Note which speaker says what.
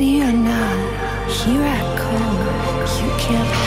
Speaker 1: Ready or not, here I come. You can't.